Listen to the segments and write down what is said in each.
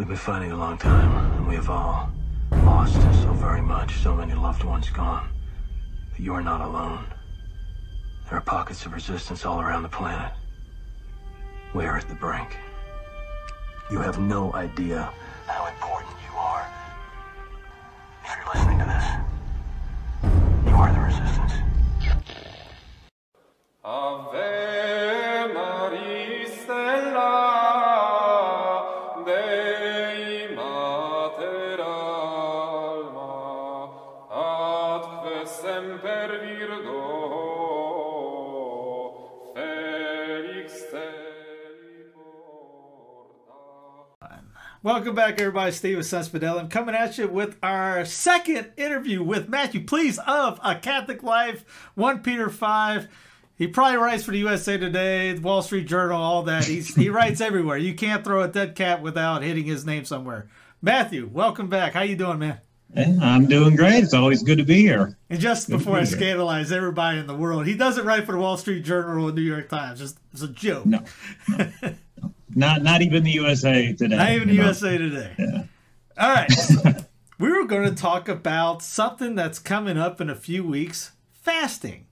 We've been fighting a long time, and we have all lost so very much, so many loved ones gone. But you are not alone. There are pockets of resistance all around the planet. We are at the brink. You have no idea how important you are. If you're listening to this, you are the resistance. Ave Welcome back, everybody. Steven Sunspedell. I'm coming at you with our second interview with Matthew Plese of A Catholic Life, 1 Peter 5. He probably writes for the USA Today, the Wall Street Journal, all that. He's, he writes everywhere. You can't throw a dead cat without hitting his name somewhere. Matthew, welcome back. How you doing, man? Hey, I'm doing great. It's always good to be here. And just Good before I be here. scandalize everybody in the world, he doesn't write for the Wall Street Journal or the New York Times. Just it's a joke. No, not not even the USA today. Not even the know. USA Today. Yeah. All right. we were going to talk about something that's coming up in a few weeks fasting.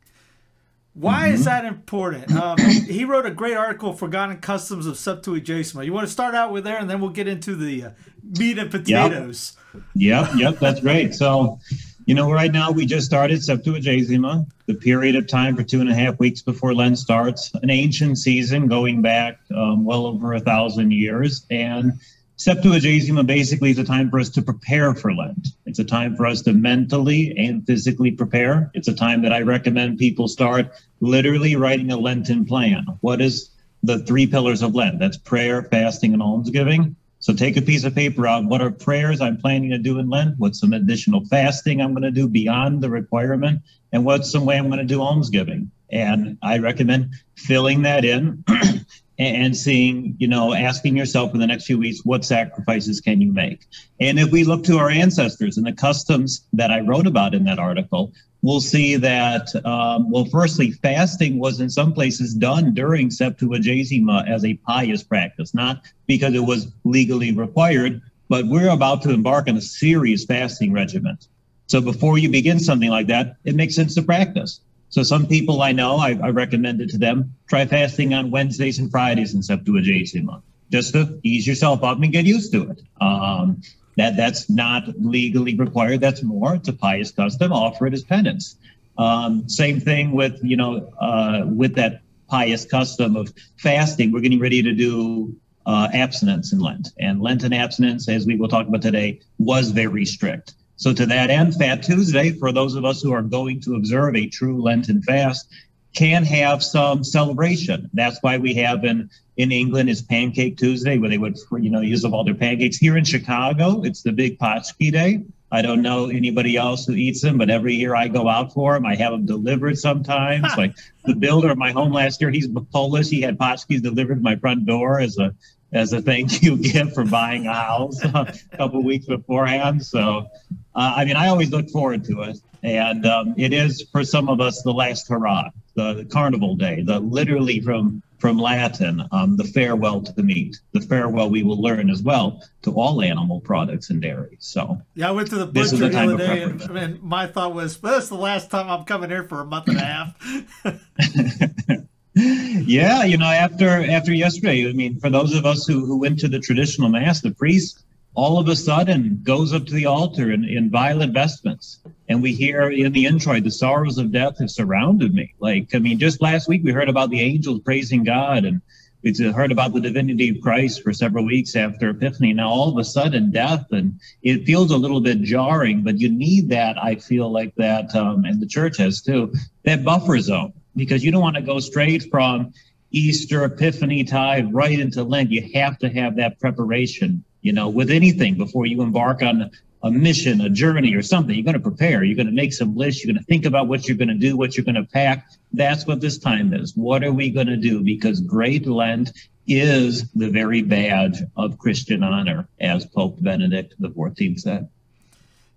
Why Mm-hmm. is that important? Um, he wrote a great article, Forgotten Customs of Septuagesima. You want to start out with there, and then we'll get into the uh, meat and potatoes. Yep, yep, that's great. So, you know, right now we just started Septuagesima, the period of time for two and a half weeks before Lent starts, an ancient season going back um, well over a thousand years. And Septuagesima basically is a time for us to prepare for Lent. It's a time for us to mentally and physically prepare. It's a time that I recommend people start literally writing a Lenten plan. What is the three pillars of Lent? That's prayer, fasting, and almsgiving. So take a piece of paper out. What are prayers I'm planning to do in Lent? What's some additional fasting I'm going to do beyond the requirement? And what's some way I'm going to do almsgiving? And I recommend filling that in and seeing, you know, asking yourself in the next few weeks, what sacrifices can you make? And if we look to our ancestors and the customs that I wrote about in that article, we'll see that, um, well, firstly, fasting was in some places done during Septuagesima as a pious practice, not because it was legally required, but we're about to embark on a serious fasting regimen. So before you begin something like that, it makes sense to practice. So some people I know, I, I recommended to them, try fasting on Wednesdays and Fridays in Septuagesima, just to ease yourself up and get used to it. Um, that that's not legally required. That's more. It's a pious custom. Offer it as penance. Um, same thing with you know uh, with that pious custom of fasting. We're getting ready to do uh, abstinence in Lent, and Lenten abstinence, as we will talk about today, was very strict. So to that end, Fat Tuesday, for those of us who are going to observe a true Lenten fast, can have some celebration. That's why we have in in England is Pancake Tuesday, where they would you know use up all their pancakes. Here in Chicago, it's the Big Paczki Day. I don't know anybody else who eats them, but every year I go out for them. I have them delivered sometimes. like the builder of my home last year, he's Polish. He had paczkis delivered to my front door as a as a thank you gift for buying a house a couple weeks beforehand. So, uh, I mean, I always look forward to it. And um, it is for some of us the last hurrah, the, carnival day, the literally from from Latin, um, the farewell to the meat, the farewell we will learn as well to all animal products and dairy. So, Yeah, I went to the butcher the the other day, and, and my thought was, well, that's the last time I'm coming here for a month and a half. yeah, you know, after after yesterday, I mean, for those of us who, who went to the traditional mass, the priest all of a sudden goes up to the altar in, in violet vestments. And we hear in the intro, the sorrows of death have surrounded me. Like, I mean, just last week we heard about the angels praising God and we heard about the divinity of Christ for several weeks after Epiphany. Now, all of a sudden, death, and it feels a little bit jarring, but you need that, I feel like that, um, and the church has too, that buffer zone, because you don't want to go straight from Easter, Epiphany tide right into Lent. You have to have that preparation, you know, with anything before you embark on a mission, a journey, or something. You're going to prepare. You're going to make some lists. You're going to think about what you're going to do, what you're going to pack. That's what this time is. What are we going to do? Because Great Lent is the very badge of Christian honor, as Pope Benedict XIV said.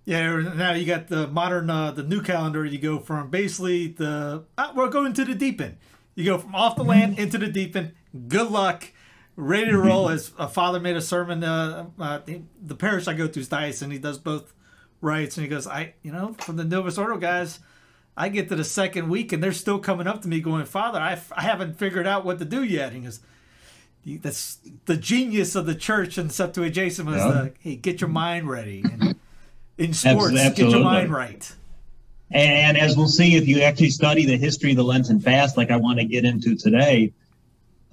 Yeah, now you got the modern, uh, the new calendar. You go from basically the uh, we're going to the deep end. You go from off the land into the deep end. Good luck. Ready to roll. As a father made a sermon, uh, uh, the parish I go to is Dice, and he does both rites, and he goes, I, you know, from the Novus Ordo guys, I get to the second week, and they're still coming up to me going, Father, I, I haven't figured out what to do yet. And he goes, that's the genius of the church and Septuagesima is yeah. the, hey, get your mind ready. And in sports, Absolutely. get your mind right. And as we'll see, if you actually study the history of the Lenten fast, like I want to get into today,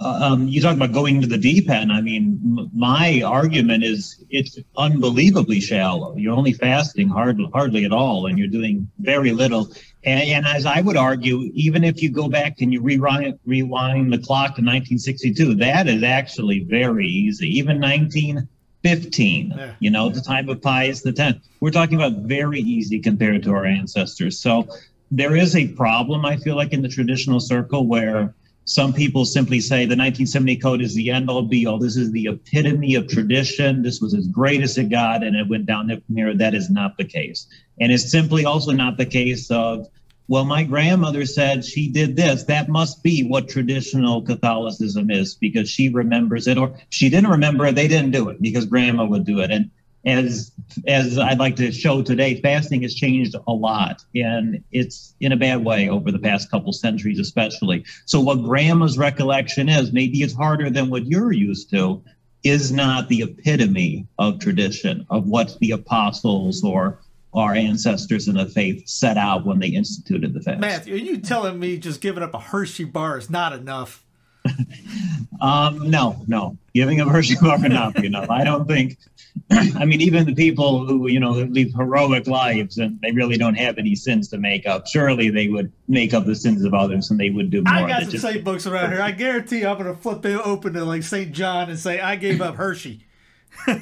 um, you talk about going to the deep end. I mean, m- my argument is it's unbelievably shallow. You're only fasting hardly, hardly at all, and you're doing very little. And, and, as I would argue, even if you go back and you rewind, rewind the clock to 1962, that is actually very easy. Even 1915, yeah. you know, the time of Pius X, we're talking about very easy compared to our ancestors. So there is a problem, I feel like, in the traditional circle where some people simply say the 1970 code is the end all be all. This is the epitome of tradition. This was as great as it got, and it went down from here. That is not the case. And it's simply also not the case of, well, my grandmother said she did this. That must be what traditional Catholicism is because she remembers it, or she didn't remember it. They didn't do it because grandma would do it. And as as I'd like to show today, fasting has changed a lot, and it's in a bad way over the past couple centuries, especially. So, what Grandma's recollection is, maybe it's harder than what you're used to, is not the epitome of tradition of what the apostles or our ancestors in the faith set out when they instituted the fast. Matthew, are you telling me just giving up a Hershey bar is not enough? um, no, no. Giving up Hershey bar enough, you know. I don't think I mean, even the people who, you know, live heroic lives and they really don't have any sins to make up, surely they would make up the sins of others and they would do more. I got some just... saint books around here. I guarantee I'm going to flip it open to like St. John and say, I gave up Hershey. well,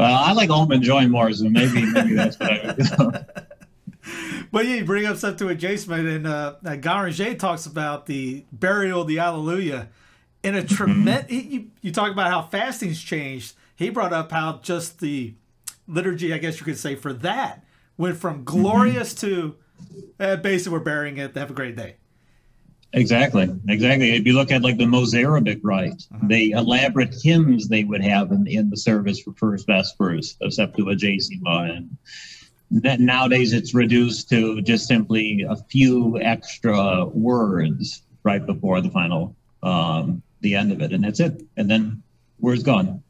I like Almond Joy more, so maybe, maybe that's what I would do. But yeah, you bring up Septuagesima, and uh, Gueranger talks about the burial of the Alleluia in a mm-hmm. tremendous. You, you talk about how fasting's changed. He brought up how just the liturgy, I guess you could say, for that went from mm-hmm. glorious to uh, basically we're burying it. Have a great day. Exactly, exactly. If you look at like the Mozarabic rite, uh-huh. the elaborate hymns they would have in, in the service for first vespers of Septuagesima, and that nowadays it's reduced to just simply a few extra words right before the final um, the end of it, and that's it. And then word's gone.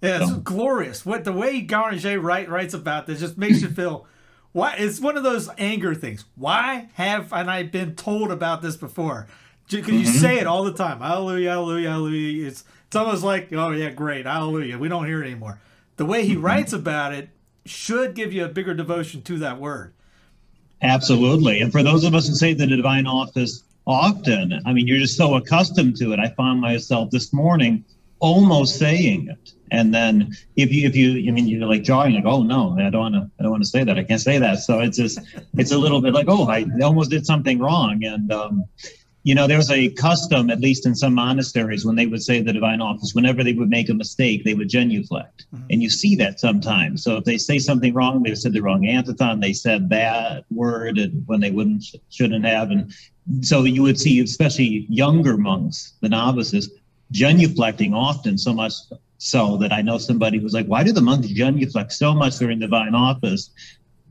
Yeah, it's so. glorious. What the way Gueranger write, writes about this just makes you feel. Why? It's one of those anger things. Why have and I been told about this before? Because you mm-hmm. say it all the time. Hallelujah, hallelujah, hallelujah. It's it's almost like, oh yeah, great, hallelujah. We don't hear it anymore. The way he mm-hmm. writes about it should give you a bigger devotion to that word. Absolutely. And for those of us who say the divine office often. I mean, you're just so accustomed to it. I found myself this morning almost saying it. And then if you if you I mean you're like jawing like oh no I don't want to I don't want to say that I can't say that so it's just it's a little bit like oh I almost did something wrong and um, you know, there was a custom, at least in some monasteries, when they would say the divine office, whenever they would make a mistake, they would genuflect. Mm-hmm. And you see that sometimes. So if they say something wrong, they said the wrong antiphon, they said that word when they wouldn't, shouldn't have. And so you would see, especially younger monks, the novices, genuflecting often so much so that I know somebody was like, why do the monks genuflect so much during divine office?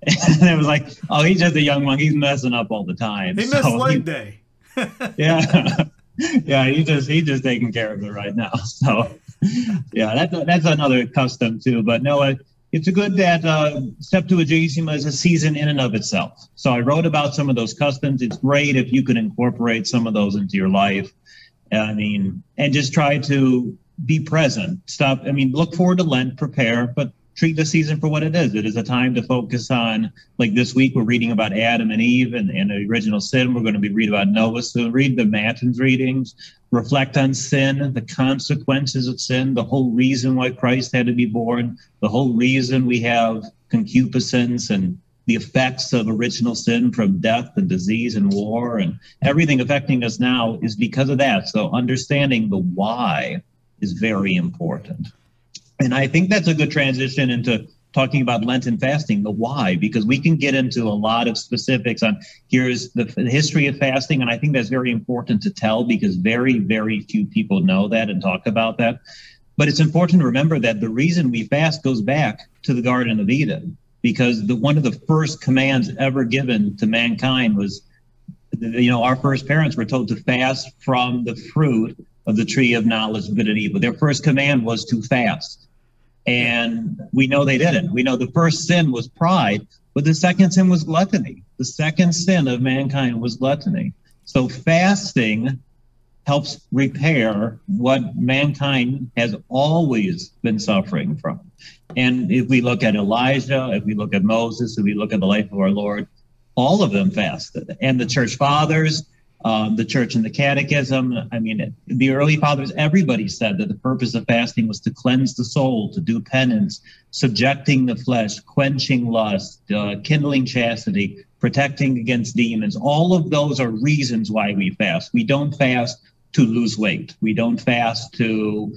And it was like, oh, he's just a young monk. He's messing up all the time. He missed so leg he, day yeah, yeah. He just he's just taking care of it right now. So yeah, that's that's another custom too. But no, it, it's a good that uh, Septuagesima is a season in and of itself. So I wrote about some of those customs. It's great if you can incorporate some of those into your life. I mean, and just try to be present. Stop. I mean, look forward to Lent, prepare, but treat the season for what it is. It is a time to focus on, like this week, we're reading about Adam and Eve and, and the original sin. We're going to be reading about Noah. So read the Matins readings, reflect on sin, the consequences of sin, the whole reason why Christ had to be born, the whole reason we have concupiscence and the effects of original sin from death and disease and war and everything affecting us now is because of that. So understanding the why is very important. And I think that's a good transition into talking about Lenten fasting, the why, because we can get into a lot of specifics on here's the, the, history of fasting. And I think that's very important to tell because very, very few people know that and talk about that. But it's important to remember that the reason we fast goes back to the Garden of Eden because the, one of the first commands ever given to mankind was, you know, our first parents were told to fast from the fruit of the tree of knowledge of good and evil. Their first command was to fast. And we know they didn't. We know the first sin was pride, but the second sin was gluttony. The second sin of mankind was gluttony. So fasting helps repair what mankind has always been suffering from. And if we look at Elijah, if we look at Moses, if we look at the life of our Lord, all of them fasted. And the church fathers, um, the church and the catechism. I mean, the early fathers, everybody said that the purpose of fasting was to cleanse the soul, to do penance, subjecting the flesh, quenching lust, uh, kindling chastity, protecting against demons. All of those are reasons why we fast. We don't fast to lose weight. We don't fast to,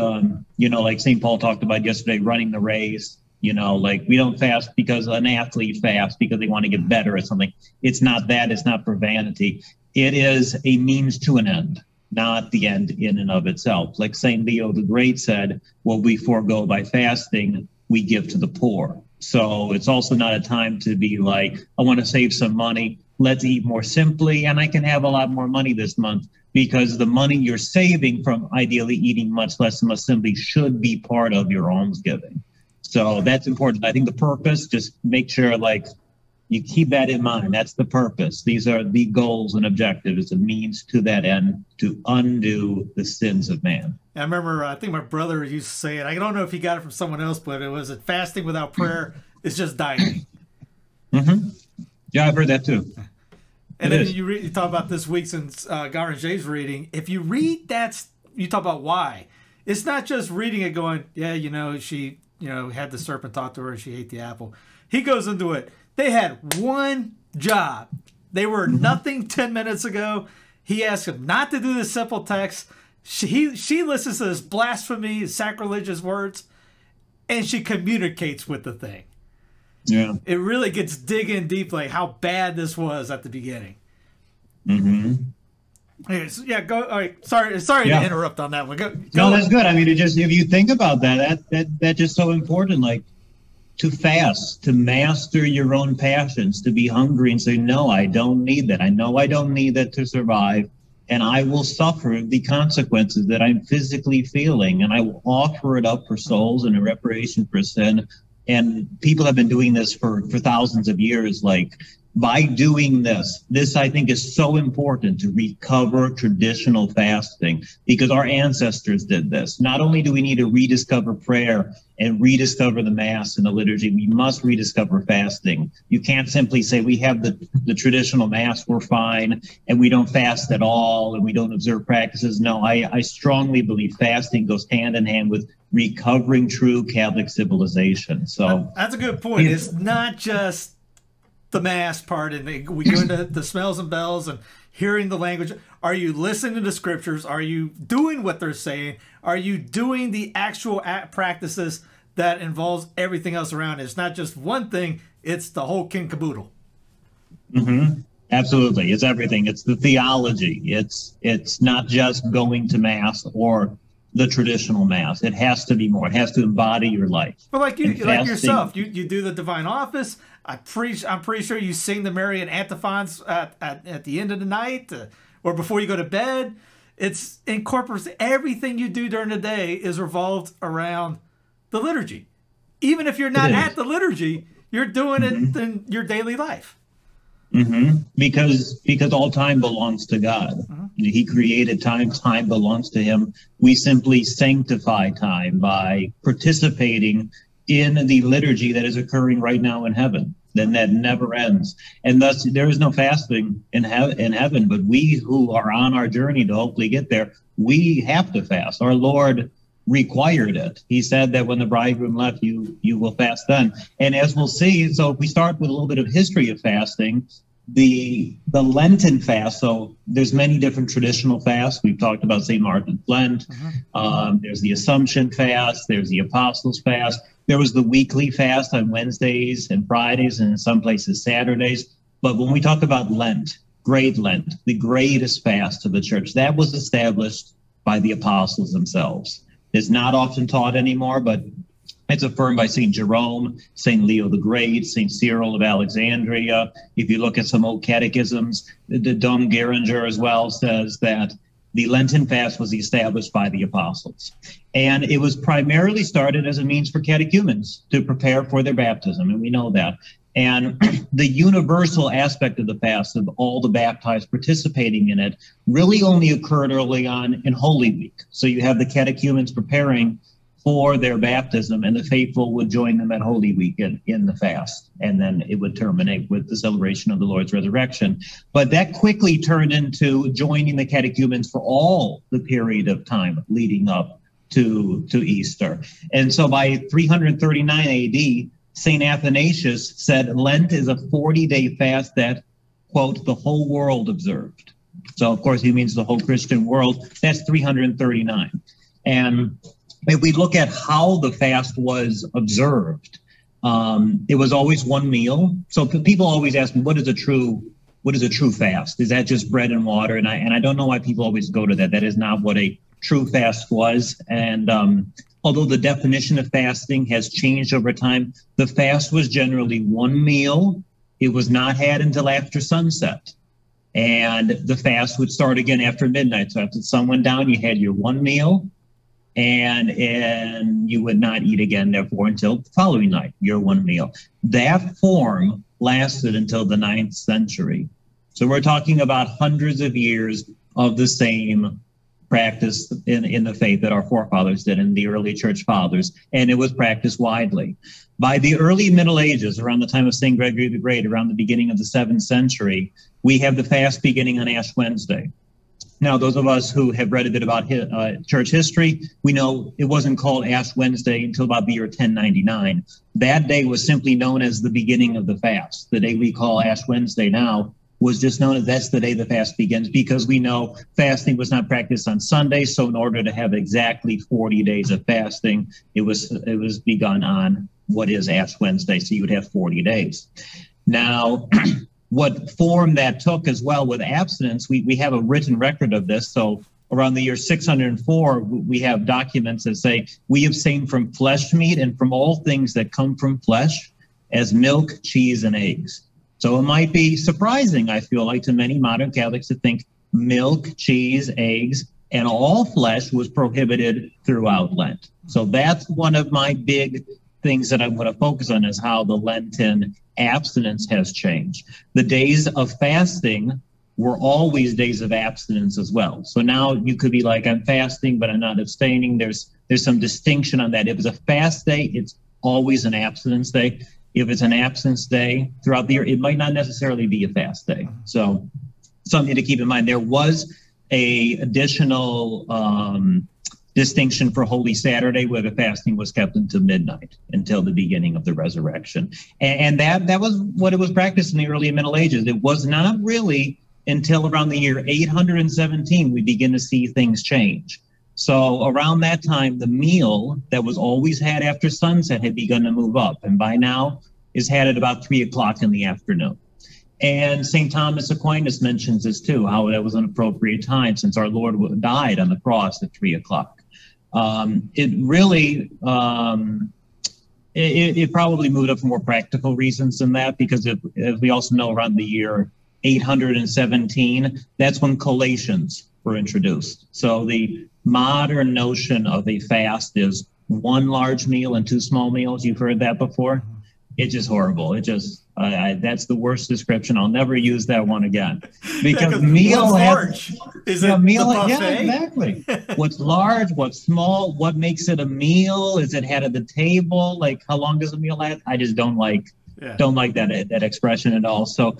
um, you know, like St. Paul talked about yesterday, running the race. You know, like we don't fast because an athlete fasts because they want to get better at something. It's not that. It's not for vanity. It is a means to an end, not the end in and of itself. Like St. Leo the Great said, what we forego by fasting, we give to the poor. So it's also not a time to be like, I want to save some money. Let's eat more simply, and I can have a lot more money this month because the money you're saving from ideally eating much less and much simply should be part of your almsgiving. So that's important. I think the purpose, just make sure like you keep that in mind. That's the purpose. These are the goals and objectives, a means to that end to undo the sins of man. I remember, uh, I think my brother used to say it. I don't know if he got it from someone else, but it was fasting without prayer is just dieting. Mm-hmm. Yeah, I've heard that too. And it then you, you talk about this week since uh, Gueranger's reading. If you read that, you talk about why. It's not just reading it going, yeah, you know, she, you know, had the serpent talk to her and she ate the apple. He goes into it. They had one job. They were mm-hmm. nothing 10 minutes ago. He asked him not to do the simple text. She, he, she listens to this blasphemy, sacrilegious words, and she communicates with the thing. Yeah. It really gets digging deep, like how bad this was at the beginning. Mm-hmm. Anyways, yeah, go. All right, sorry, sorry yeah. to interrupt on that one. Go, go. No, that's good. I mean, it just if you think about that, that that that's just so important. Like to fast, to master your own passions, to be hungry and say, "No, I don't need that. I know I don't need that to survive." And I will suffer the consequences that I'm physically feeling, and I will offer it up for souls and a reparation for sin and people have been doing this for for thousands of years like by doing this this i think is so important to recover traditional fasting because our ancestors did this not only do we need to rediscover prayer and rediscover the mass and the liturgy we must rediscover fasting you can't simply say we have the the traditional mass we're fine and we don't fast at all and we don't observe practices no i i strongly believe fasting goes hand in hand with recovering true Catholic civilization. So that's a good point. It's not just the mass part, and we go into the smells and bells and hearing the language. Are you listening to the scriptures? Are you doing what they're saying? Are you doing the actual practices that involves everything else around? It? It's not just one thing; it's the whole king caboodle. Mm-hmm. Absolutely, it's everything. It's the theology. It's it's not just going to mass or the traditional mass. It has to be more. It has to embody your life. But like you, like yourself, you, you do the divine office. I preach. I'm pretty sure you sing the Marian antiphons at, at, at the end of the night uh, or before you go to bed. It's incorporates everything you do during the day is revolved around the liturgy. Even if you're not at the liturgy, you're doing mm-hmm. it in your daily life. Mm-hmm. Because because all time belongs to God. Uh-huh. He created time. Time belongs to Him. We simply sanctify time by participating in the liturgy that is occurring right now in heaven. Then that never ends, and thus there is no fasting in, in heaven. But we who are on our journey to hopefully get there, we have to fast. Our Lord required it. He said that when the bridegroom left, you you will fast then. And as we'll see, so if we start with a little bit of history of fasting, the the Lenten fast. So there's many different traditional fasts. We've talked about St. Martin's Lent. Mm-hmm. Um, there's the Assumption fast. There's the Apostles fast. There was the weekly fast on Wednesdays and Fridays, and in some places Saturdays. But when we talk about Lent, Great Lent, the greatest fast of the church, that was established by the apostles themselves. It's not often taught anymore, but it's affirmed by St. Jerome, St. Leo the Great, St. Cyril of Alexandria. If you look at some old catechisms, the Dom Gueranger as well says that the Lenten fast was established by the apostles. And it was primarily started as a means for catechumens to prepare for their baptism, and we know that. And the universal aspect of the fast, of all the baptized participating in it, really only occurred early on in Holy Week. So you have the catechumens preparing for their baptism, and the faithful would join them at Holy Week in, in the fast. And then it would terminate with the celebration of the Lord's resurrection. But that quickly turned into joining the catechumens for all the period of time leading up to, to Easter. And so by 339 AD, St. Athanasius said Lent is a 40 day fast that, quote, the whole world observed. So, of course, he means the whole Christian world. That's 339. And if we look at how the fast was observed, um, it was always one meal. So people always ask me, what is a true what is a true fast? Is that just bread and water? And I and I don't know why people always go to that. That is not what a true fast was. And um, although the definition of fasting has changed over time, the fast was generally one meal. It was not had until after sunset. And the fast would start again after midnight. So after the sun went down, you had your one meal and and you would not eat again therefore until the following night your one meal. That form lasted until the ninth century. So we're talking about hundreds of years of the same practice in, in the faith that our forefathers did in the early church fathers and it was practiced widely. By the early middle ages around the time of st gregory the great around the beginning of the seventh century we have the fast beginning on ash wednesday now, those of us who have read a bit about uh, church history, we know it wasn't called Ash Wednesday until about the year 1099. That day was simply known as the beginning of the fast. The day we call Ash Wednesday now was just known as that's the day the fast begins because we know fasting was not practiced on Sunday. So in order to have exactly 40 days of fasting, it was it was begun on what is Ash Wednesday. So you would have 40 days. Now what form that took as well with abstinence, we, we have a written record of this. So around the year 604, we have documents that say, We abstain from flesh meat and from all things that come from flesh, as milk, cheese, and eggs. So it might be surprising, I feel like, to many modern Catholics to think milk, cheese, eggs, and all flesh was prohibited throughout Lent. So that's one of my big things that I want to focus on is how the Lenten abstinence has changed. The days of fasting were always days of abstinence as well. So now you could be like, I'm fasting, but I'm not abstaining. There's there's some distinction on that. If it's a fast day, it's always an abstinence day. If it's an abstinence day throughout the year, it might not necessarily be a fast day. So something to keep in mind. There was a additional um, distinction for Holy Saturday, where the fasting was kept until midnight, until the beginning of the resurrection. And, and that, that was what it was practiced in the early Middle Ages. It was not really until around the year 817 we begin to see things change. So around that time, the meal that was always had after sunset had begun to move up, and by now is had at about three o'clock in the afternoon. And St. Thomas Aquinas mentions this too, how that was an appropriate time since our Lord died on the cross at three o'clock. Um, it really, um, it, it, probably moved up for more practical reasons than that, because if, as we also know, around the year 817, that's when collations were introduced. So the modern notion of a fast is one large meal and two small meals. You've heard that before. It's just horrible. It just I, that's the worst description. I'll never use that one again because yeah, meal has, is yeah, meal, yeah, exactly. what's large, what's small, what makes it a meal? Is it head of the table? Like how long does a meal last? I just don't like yeah. don't like that that expression at all. So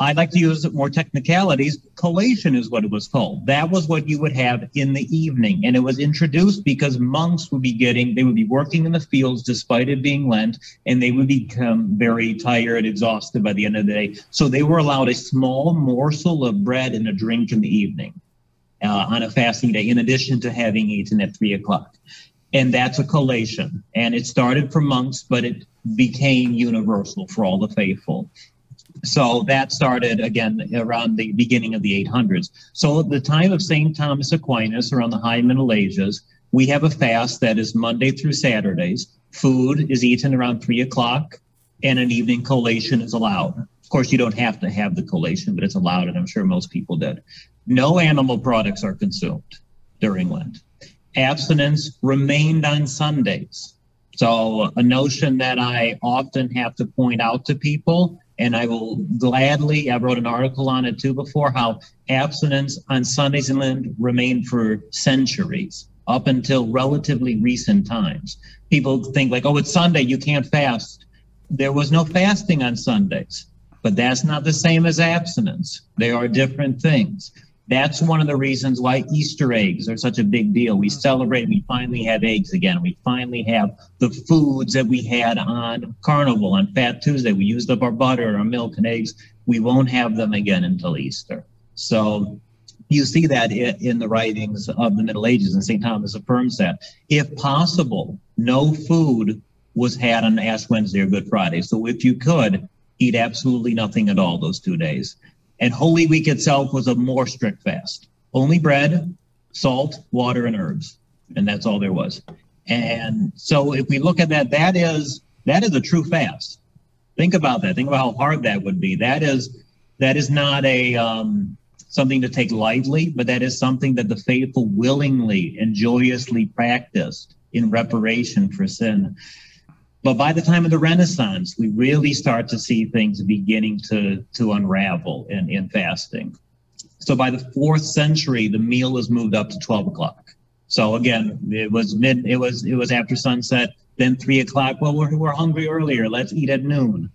I like to use more technicalities. Collation is what it was called. That was what you would have in the evening. And it was introduced because monks would be getting, they would be working in the fields despite it being Lent, and they would become very tired, exhausted by the end of the day. So they were allowed a small morsel of bread and a drink in the evening uh, on a fasting day, in addition to having eaten at three o'clock. and that's a collation. And it started for monks, but it became universal for all the faithful. So that started again around the beginning of the 800s. So at the time of St. Thomas Aquinas, around the High Middle Ages, we have a fast that is Monday through Saturdays. Food is eaten around three o'clock, and an evening collation is allowed. Of course, you don't have to have the collation, but it's allowed, and I'm sure most people did. No animal products are consumed during Lent. Abstinence remained on Sundays. So, a notion that I often have to point out to people and I will gladly, I wrote an article on it too before, how abstinence on Sundays in Lent remained for centuries up until relatively recent times. People think like, oh, it's Sunday, you can't fast. There was no fasting on Sundays, but that's not the same as abstinence. They are different things. That's one of the reasons why Easter eggs are such a big deal. We mm-hmm. celebrate, we finally have eggs again. We finally have the foods that we had on Carnival, on Fat Tuesday. We used up our butter, our milk, and eggs. We won't have them again until Easter. So you see that in the writings of the Middle Ages, and St. Thomas affirms that. If possible, no food was had on Ash Wednesday or Good Friday. So if you could, eat absolutely nothing at all those two days. And Holy Week itself was a more strict fast. Only bread, salt, water, and herbs. And that's all there was. And so if we look at that, that is that is a true fast. Think about that. Think about how hard that would be. That is that is not a um, something to take lightly, but that is something that the faithful willingly and joyously practiced in reparation for sin. But by the time of the Renaissance, we really start to see things beginning to, to unravel in, in fasting. So by the fourth century, the meal was moved up to 12 o'clock. So again, it was mid, it was, it was after sunset, then three o'clock. Well, we're, we're hungry earlier. Let's eat at noon.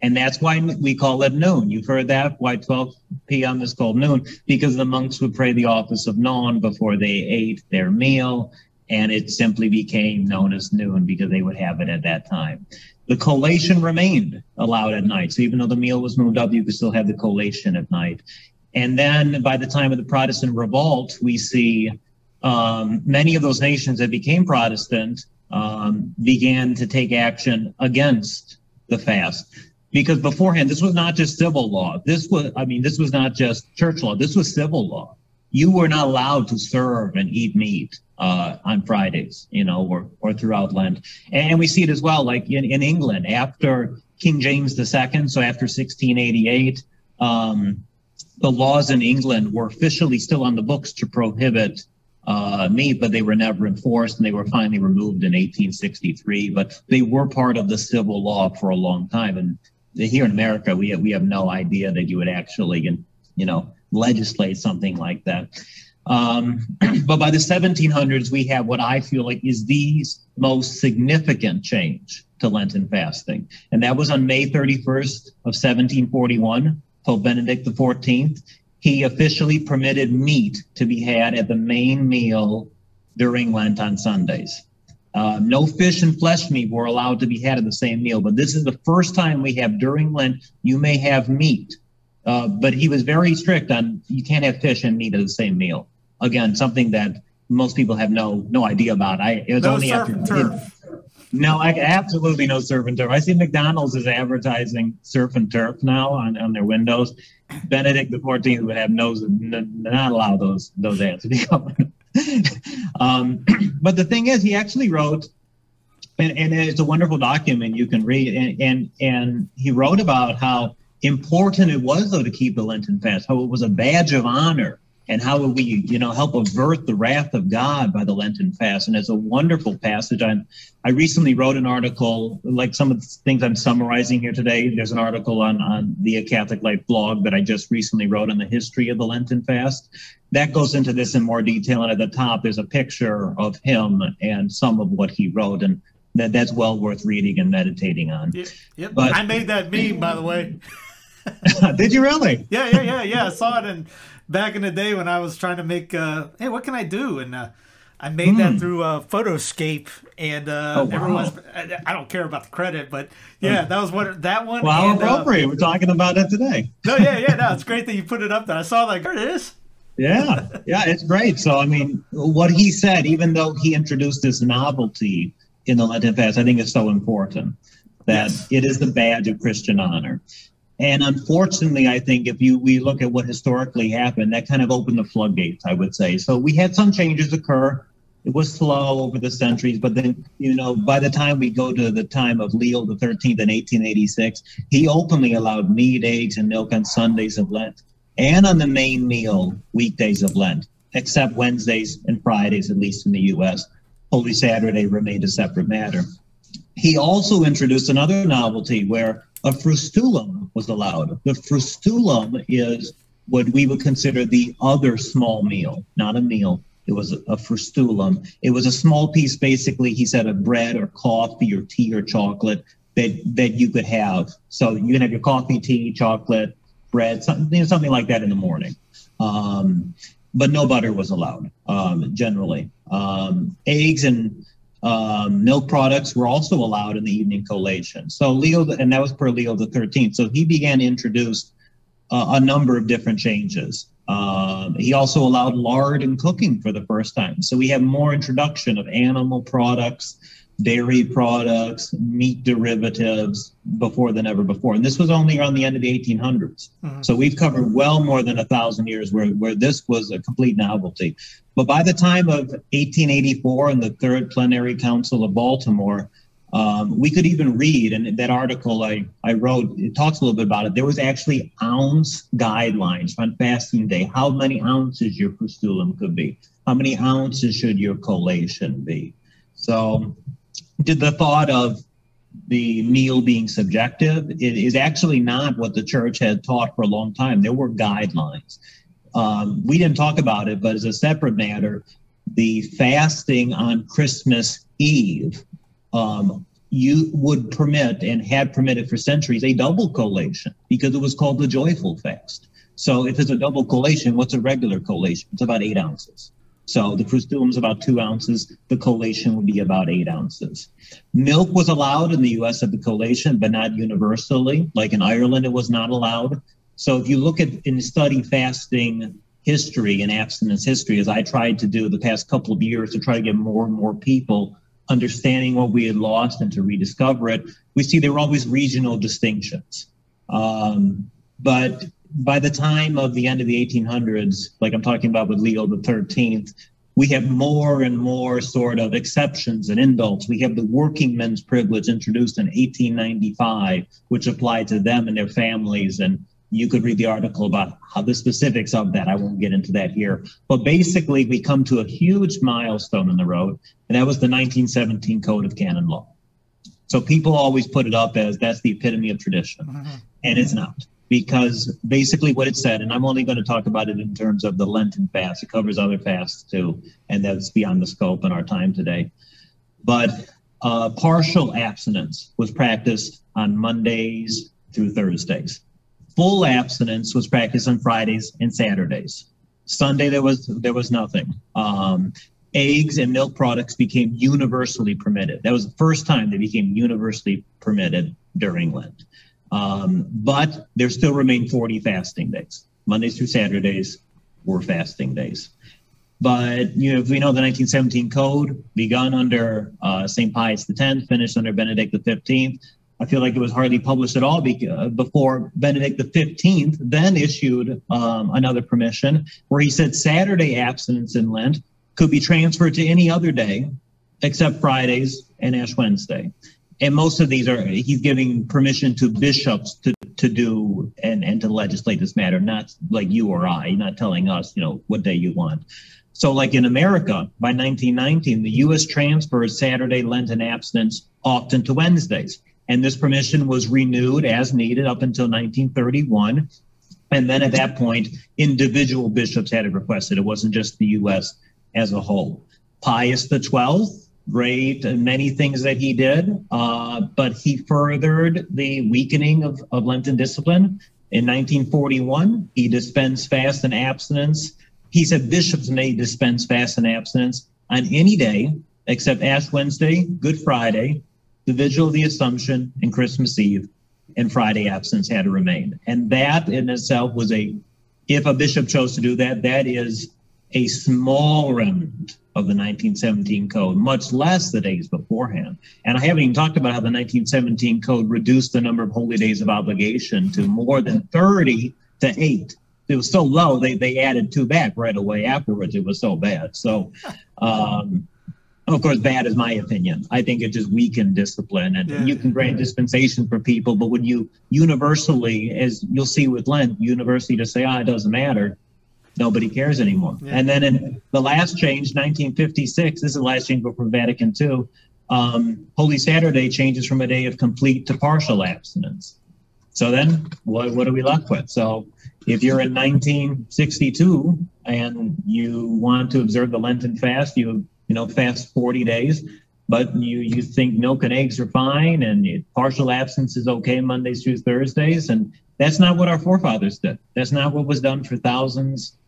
And that's why we call it noon. You've heard that, why 12 p.m. is called noon, because the monks would pray the office of noon before they ate their meal and it simply became known as noon because they would have it at that time. The collation remained allowed at night. So even though the meal was moved up, you could still have the collation at night. And then by the time of the Protestant revolt, we see um, many of those nations that became Protestant um, began to take action against the fast. Because beforehand, this was not just civil law. This was, I mean, this was not just church law. This was civil law. You were not allowed to serve and eat meat uh, on Fridays, you know, or, or throughout Lent. And we see it as well, like in, in England after King James II, so after 1688, um, the laws in England were officially still on the books to prohibit uh, meat, but they were never enforced and they were finally removed in 1863. But they were part of the civil law for a long time. And here in America, we have, we have no idea that you would actually, you know, legislate something like that. Um, but by the 1700s, we have what I feel like is the most significant change to Lenten fasting. And that was on May 31st of 1741, Pope Benedict XIV. He officially permitted meat to be had at the main meal during Lent on Sundays. Uh, no fish and flesh meat were allowed to be had at the same meal, but this is the first time we have during Lent, you may have meat. Uh, but he was very strict on you can't have fish and meat at the same meal again, something that most people have no no idea about. I it was no only after turf. no, I absolutely no surf and turf. I see McDonald's is advertising surf and turf now on, on their windows. Benedict the Fourteenth would have no not allow those those ads to be um, but the thing is, he actually wrote, and, and it's a wonderful document you can read, and, and and he wrote about how important it was though to keep the Lenten fast, how it was a badge of honor and how will we, you know, help avert the wrath of God by the Lenten fast? And it's a wonderful passage. I I recently wrote an article, like some of the things I'm summarizing here today. There's an article on on the Catholic Life blog that I just recently wrote on the history of the Lenten fast. That goes into this in more detail. And at the top, there's a picture of him and some of what he wrote. And that that's well worth reading and meditating on. Yep. yep. But, I made that meme, by the way. Did you really? Yeah, yeah, yeah, yeah. I saw it in back in the day when I was trying to make. Uh, hey, what can I do? And uh, I made that Hmm. through uh, Photoscape, and uh, Oh, wow. everyone's. I, I don't care about the credit, but yeah, that was what that one. Well, how and, uh, appropriate. We're talking about it today. no, yeah, yeah, no, it's great that you put it up there. I saw like there it is. yeah, yeah, it's great. So, I mean, what he said, even though he introduced this novelty in the Lenten fast, I think is so important that yes. it is the badge of Christian honor. And unfortunately, I think if you we look at what historically happened, that kind of opened the floodgates, I would say. So we had some changes occur. It was slow over the centuries, but then, you know, by the time we go to the time of Leo the 13th in 1886, he openly allowed meat, eggs, and milk on Sundays of Lent and on the main meal weekdays of Lent, except Wednesdays and Fridays, at least in the US. Holy Saturday remained a separate matter. He also introduced another novelty where a frustulum was allowed. The frustulum is what we would consider the other small meal, not a meal. It was a, frustulum. It was a small piece, basically, he said, of bread or coffee or tea or chocolate that, that you could have. So you can have your coffee, tea, chocolate, bread, something, something like that in the morning. Um, but no butter was allowed um, generally. Um, eggs and um, milk products were also allowed in the evening collation. So Leo, and that was per Leo the 13th. So he began to introduce uh, a number of different changes. Um, he also allowed lard in cooking for the first time. So we have more introduction of animal products, dairy products, meat derivatives before than ever before. And this was only around the end of the 1800s. Mm-hmm. So we've covered well more than a thousand years where, where this was a complete novelty. But by the time of 1884 and the Third Plenary Council of Baltimore, um, we could even read, and that article I, I wrote, it talks a little bit about it. There was actually ounce guidelines on fasting day, how many ounces your frustulum could be, how many ounces should your collation be. So did the thought of the meal being subjective it is actually not what the church had taught for a long time. There were guidelines. Um, we didn't talk about it but as a separate matter the fasting on christmas eve um, you would permit and had permitted for centuries a double collation because it was called the joyful fast. So if it's a double collation what's a regular collation? It's about eight ounces so the frustulum is about two ounces. The collation would be about eight ounces. Milk was allowed in the US at the collation, but not universally. Like in Ireland, it was not allowed. So if you look at and study fasting history and abstinence history, as I tried to do the past couple of years to try to get more and more people understanding what we had lost and to rediscover it, we see there were always regional distinctions. Um, but by the time of the end of the 1800s, like I'm talking about with Leo the 13th, we have more and more sort of exceptions and indults. We have the working men's privilege introduced in 1895, which applied to them and their families. And you could read the article about how the specifics of that. I won't get into that here. But basically, we come to a huge milestone in the road, and that was the 1917 Code of Canon Law. So people always put it up as that's the epitome of tradition, mm-hmm. and it's not because basically what it said, and I'm only going to talk about it in terms of the Lenten fast. It covers other fasts too, and that's beyond the scope in our time today. But uh, partial abstinence was practiced on Mondays through Thursdays. Full abstinence was practiced on Fridays and Saturdays. Sunday there was there was nothing. Um, eggs and milk products became universally permitted. That was the first time they became universally permitted during Lent. Um, but there still remain 40 fasting days. Mondays through Saturdays were fasting days. But you know, if we know the 1917 code begun under uh, St. Pius X, finished under Benedict XV, I feel like it was hardly published at all uh, before Benedict XV then issued um, another permission where he said Saturday abstinence in Lent could be transferred to any other day except Fridays and Ash Wednesday and most of these are he's giving permission to bishops to to do and and to legislate this matter not like you or i not telling us you know what day you want. So like in america by 1919 the us transferred saturday lenten abstinence often to wednesdays. And this permission was renewed as needed up until 1931 and then at that point individual bishops had it requested. It wasn't just the us as a whole. Pius the 12th great and many things that he did, uh, but he furthered the weakening of, of Lenten discipline. In 1941, he dispensed fast and abstinence. He said bishops may dispense fast and abstinence on any day except Ash Wednesday, Good Friday, the Vigil of the Assumption, and Christmas Eve, and Friday abstinence had to remain. And that in itself was a if a bishop chose to do that, that is a small remnant of the 1917 code, much less the days beforehand. And I haven't even talked about how the 1917 code reduced the number of holy days of obligation to more than 30 to eight. It was so low, they, they added two back right away afterwards. It was so bad. So, um, of course, bad is my opinion. I think it just weakened discipline, and Yeah. you can grant dispensation for people, but when you universally, as you'll see with Lent, universally to say, ah, it doesn't matter, nobody cares anymore. Yeah. And then in the last change, 1956, this is the last change before Vatican II. Um, Holy Saturday changes from a day of complete to partial abstinence. So then, what, what are we left with? So, if you're in 1962 and you want to observe the Lenten fast, you you know fast 40 days, but you you think milk and eggs are fine and you, partial abstinence is okay Mondays through Thursdays, and that's not what our forefathers did. That's not what was done for thousands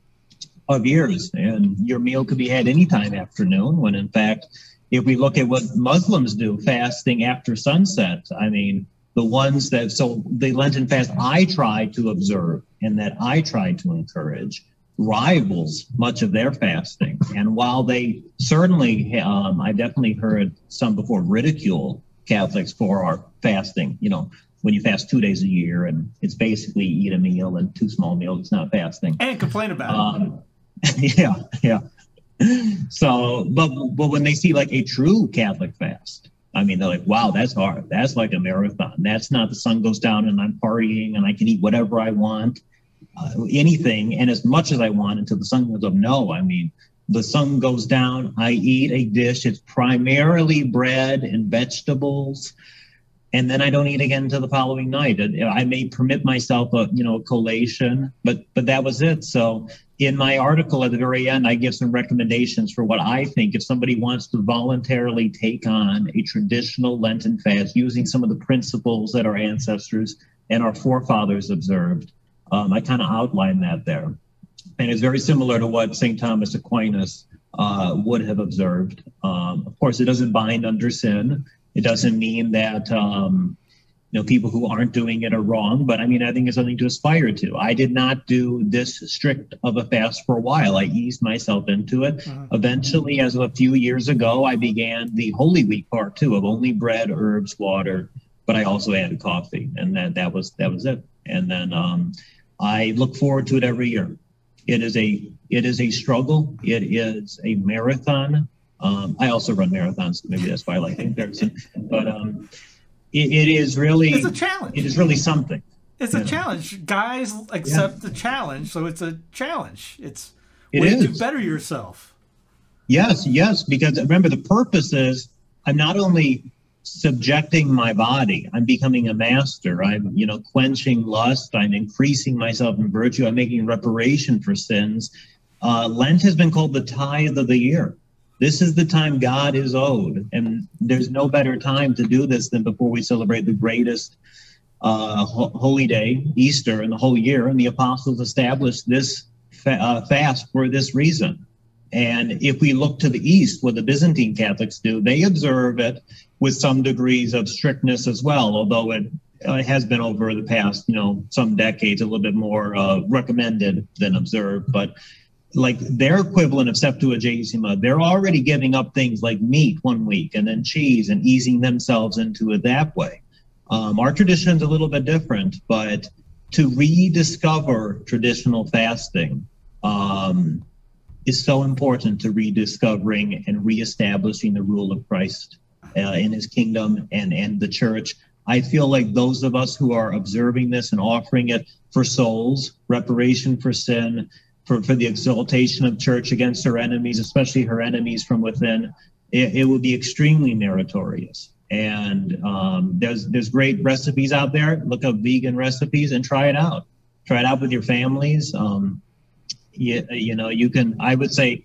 of years. And your meal could be had anytime afternoon, when in fact, if we look at what Muslims do, fasting after sunset, I mean, the ones that, so the Lenten fast I try to observe and that I try to encourage rivals much of their fasting. And while they certainly, um, I definitely heard some before ridicule Catholics for our fasting, you know, when you fast two days a year and it's basically eat a meal and two small meals, it's not fasting. And complain about it. Yeah, yeah. So, but but when they see like a true Catholic fast, I mean, they're like, "Wow, that's hard. That's like a marathon. That's not the sun goes down and I'm partying and I can eat whatever I want, uh, anything and as much as I want until the sun goes up." No, I mean, the sun goes down. I eat a dish. It's primarily bread and vegetables and then I don't eat again until the following night. I may permit myself a you know a collation, but but that was it. So in my article at the very end, I give some recommendations for what I think if somebody wants to voluntarily take on a traditional Lenten fast using some of the principles that our ancestors and our forefathers observed. Um, I kind of outline that there, and it's very similar to what St. Thomas Aquinas uh, would have observed. Um, of course, it doesn't bind under sin. It doesn't mean that um, you know people who aren't doing it are wrong, but I mean I think it's something to aspire to. I did not do this strict of a fast for a while. I eased myself into it. Uh-huh. Eventually, as of a few years ago, I began the Holy Week part too of only bread, herbs, water, but I also added coffee, and that that was that was it. And then um, I look forward to it every year. It is a it is a struggle. It is a marathon. Um, I also run marathons. so Maybe that's why I like the comparison. But um, it, it is really it's a challenge. it is really something. It's a Yeah. challenge. Guys accept the challenge, so it's a challenge. It's It way to better yourself. Yes, yes, because remember the purpose is I'm not only subjecting my body, I'm becoming a master. I'm, you know, quenching lust, I'm increasing myself in virtue, I'm making reparation for sins. Uh, Lent has been called the tithe of the year. This is the time God is owed, and there's no better time to do this than before we celebrate the greatest uh, ho- holy day, Easter, in the whole year. And the apostles established this fa- uh, fast for this reason. And if we look to the east, what the Byzantine Catholics do, they observe it with some degrees of strictness as well, although it uh, has been over the past, you know, some decades a little bit more uh, recommended than observed. But like their equivalent of Septuagesima, they're already giving up things like meat one week and then cheese and easing themselves into it that way. Um, our tradition's a little bit different, but to rediscover traditional fasting um, is so important to rediscovering and reestablishing the rule of Christ uh, in his kingdom and, and the church. I feel like those of us who are observing this and offering it for souls, reparation for sin, for, for the exaltation of church against her enemies, especially her enemies from within, it, it will be extremely meritorious. And um, there's there's great recipes out there. Look up vegan recipes and try it out. Try it out with your families. Um, you, you know, you can. I would say,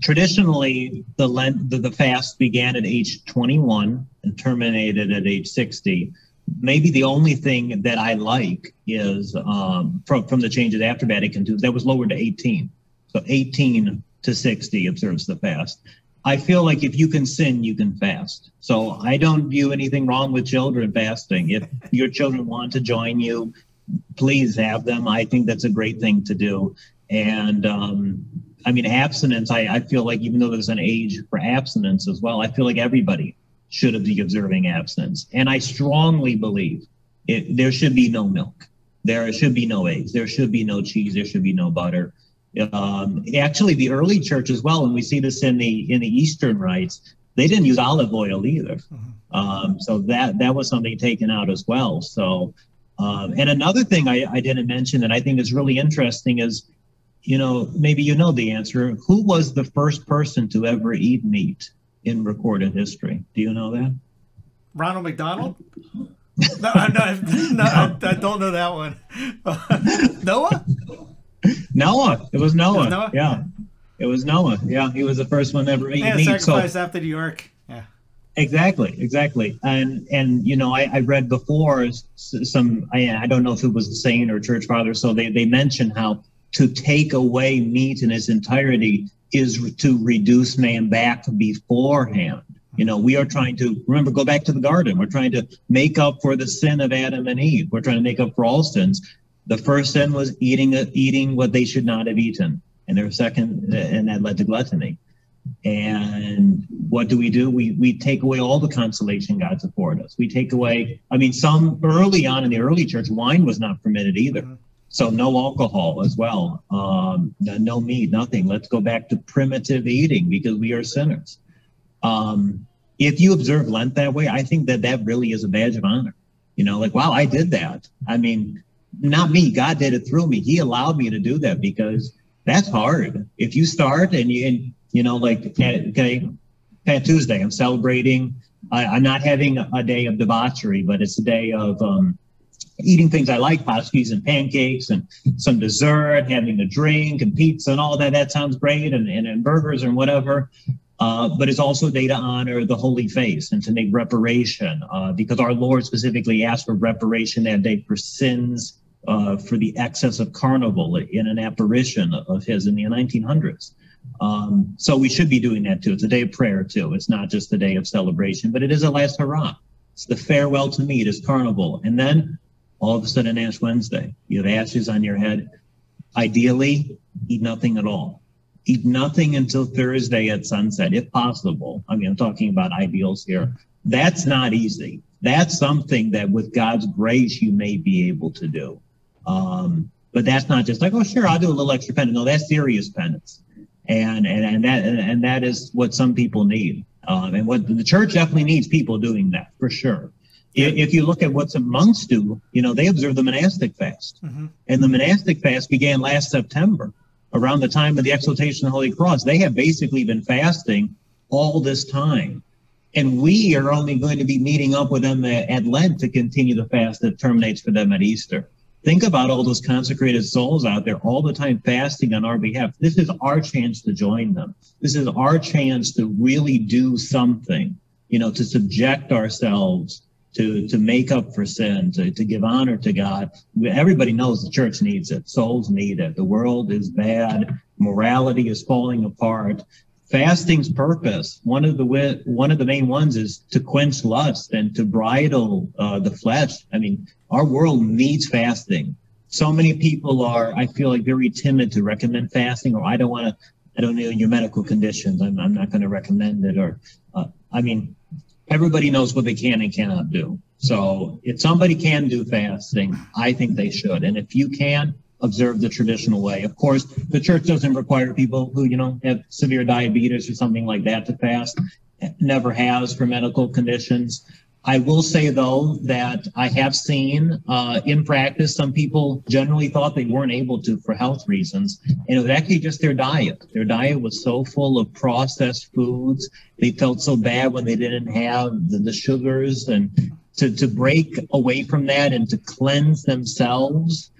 traditionally, the Lent the, the fast began at age 21 and terminated at age 60. Maybe the only thing that I like is um, from from the changes after Vatican II that was lowered to 18. So 18 to 60 observes the fast. I feel like if you can sin, you can fast. So I don't view anything wrong with children fasting. If your children want to join you, please have them. I think that's a great thing to do. And um, I mean, abstinence, I, I feel like even though there's an age for abstinence as well, I feel like everybody should be observing abstinence. And I strongly believe it, there should be no milk. There should be no eggs. There should be no cheese. There should be no butter. Um, actually, the early church as well, and we see this in the in the Eastern rites, they didn't use olive oil either. Mm-hmm. Um, so that that was something taken out as well. So, um, and another thing I, I didn't mention that I think is really interesting is, you know, maybe you know the answer. Who was the first person to ever eat meat in recorded history? Do you know that? Ronald McDonald. no, no, no, I, I, don't know that one. Noah. Noah. It was Noah. It was Noah? Yeah. It was Noah. Yeah, he was the first one ever yeah, meat. Sacrifice so, after New York. Yeah. Exactly, exactly. And and you know, I, I read before some. I, I don't know if it was the saint or church father. So they they mentioned how to take away meat in its entirety is to reduce man back beforehand. You know, we are trying to remember, go back to the garden. We're trying to make up for the sin of Adam and Eve. We're trying to make up for all sins. The first sin was eating eating what they should not have eaten and their second, and that led to gluttony. And what do we do? We we take away all the consolation God's afforded us. We take away. I mean, some early on in the early church, wine was not permitted either. Mm-hmm. So no alcohol as well. Um, no meat, nothing. Let's go back to primitive eating because we are sinners. Um, if you observe Lent that way, I think that that really is a badge of honor. You know, like wow, I did that. I mean, not me. God did it through me. He allowed me to do that because that's hard. If you start and you, and, you know, like, okay, Fat Tuesday, I'm celebrating. I, am not having a day of debauchery, but it's a day of um, eating things I like, pasties and pancakes and some dessert, having a drink and pizza and all that. That sounds great, and, and, and burgers and whatever. Uh, but it's also a day to honor the holy face and to make reparation uh, because our Lord specifically asked for reparation that day for sins uh, for the excess of carnival in an apparition of his in the 1900s. Um, so we should be doing that too. It's a day of prayer too. It's not just a day of celebration, but it is a last hurrah. It's the farewell to meat, it's carnival. And then all of a sudden, Ash Wednesday, you have ashes on your head. Ideally, eat nothing at all. Eat nothing until Thursday at sunset, if possible. I mean, I'm talking about ideals here. That's not easy. That's something that with God's grace, you may be able to do. Um, but that's not just like, oh, sure, I'll do a little extra penance. No, that's serious penance. And, and, and that, and that is what some people need. Um, and what the church definitely needs people doing that for sure. If you look at what some monks do, you know, they observe the monastic fast. Mm-hmm. And the monastic fast began last September around the time of the exaltation of the Holy Cross. They have basically been fasting all this time. And we are only going to be meeting up with them at, at Lent to continue the fast that terminates for them at Easter. Think about all those consecrated souls out there all the time fasting on our behalf. This is our chance to join them. This is our chance to really do something, you know, to subject ourselves to, to make up for sin, to, to give honor to God. Everybody knows the church needs it. Souls need it. The world is bad. Morality is falling apart fasting's purpose one of the one of the main ones is to quench lust and to bridle uh, the flesh i mean our world needs fasting so many people are i feel like very timid to recommend fasting or i don't want to i don't know your medical conditions i'm, I'm not going to recommend it or uh, i mean everybody knows what they can and cannot do so if somebody can do fasting i think they should and if you can observe the traditional way. Of course, the church doesn't require people who, you know, have severe diabetes or something like that to fast. It never has for medical conditions. I will say though that I have seen uh, in practice some people generally thought they weren't able to for health reasons, and it was actually just their diet. Their diet was so full of processed foods. They felt so bad when they didn't have the, the sugars, and to to break away from that and to cleanse themselves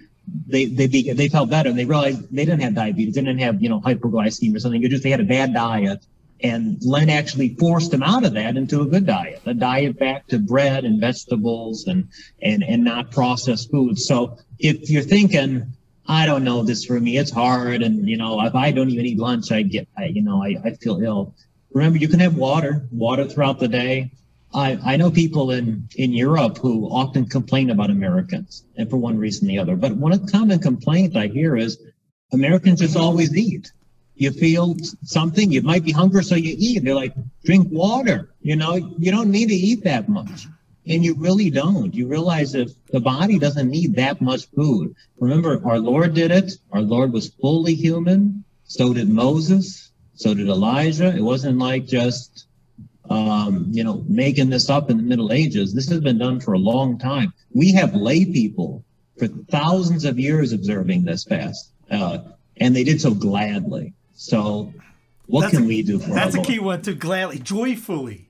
they they they felt better they realized they didn't have diabetes, they didn't have you know hyperglycemia or something. It just they had a bad diet, and Lent actually forced them out of that into a good diet, a diet back to bread and vegetables and and and not processed foods. So if you're thinking, I don't know this for me, it's hard, and you know if I don't even eat lunch, I get I, you know I, I feel ill. Remember, you can have water, water throughout the day. I, I know people in, in Europe who often complain about Americans, and for one reason or the other. But one of common complaint I hear is Americans just always eat. You feel something, you might be hungry, so you eat. They're like, drink water. You know, you don't need to eat that much. And you really don't. You realize that the body doesn't need that much food. Remember, our Lord did it. Our Lord was fully human. So did Moses. So did Elijah. It wasn't like just um, you know, making this up in the Middle Ages. This has been done for a long time. We have lay people for thousands of years observing this fast, uh, and they did so gladly. So, what That's can a- we do for That's a key one too. Gladly, joyfully.